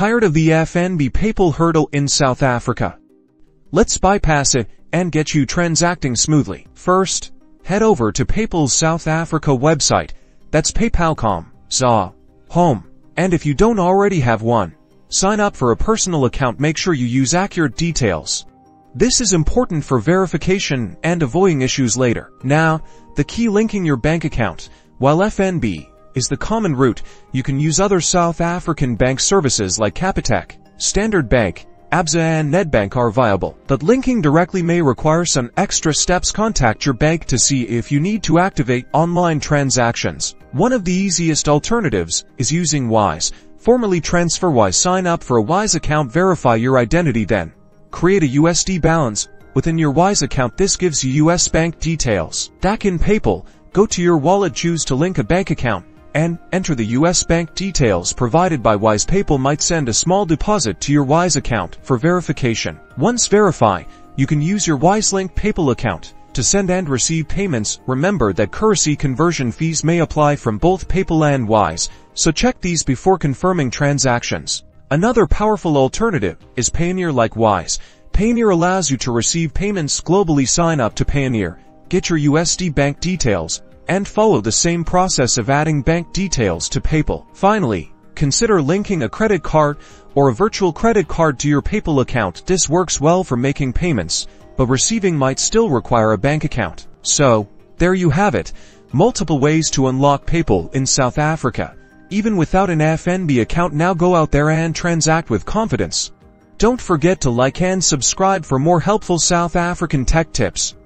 Tired of the FNB PayPal hurdle in South Africa? Let's bypass it and get you transacting smoothly. First, head over to PayPal's South Africa website. That's paypal.com, ZA, home. And if you don't already have one, sign up for a personal account. Make sure you use accurate details. This is important for verification and avoiding issues later. Now, the key linking your bank account. While FNB is the common route, you can use other South African bank services like Capitec, Standard Bank, Absa and Nedbank are viable, but linking directly may require some extra steps. Contact your bank to see if you need to activate online transactions. One of the easiest alternatives is using Wise, formerly TransferWise. Sign up for a Wise account, verify your identity then Create a USD balance within your Wise account. This gives you US bank details. Back in PayPal, go to your wallet, choose to link a bank account, and enter the US bank details provided by Wise. PayPal might send a small deposit to your Wise account for verification. Once verify, you can use your WiseLink PayPal account to send and receive payments. Remember that currency conversion fees may apply from both PayPal and Wise, so check these before confirming transactions. Another powerful alternative is Payoneer like Wise. Payoneer allows you to receive payments globally. Sign up to Payoneer, get your USD bank details, and follow the same process of adding bank details to PayPal. Finally, consider linking a credit card or a virtual credit card to your PayPal account. This works well for making payments, but receiving might still require a bank account. So, there you have it. Multiple ways to unlock PayPal in South Africa. Even without an FNB account now go out there and transact with confidence. Don't forget to like and subscribe for more helpful South African tech tips.